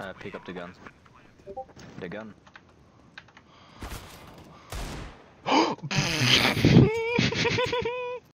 Uh, pick up the gun. The gun.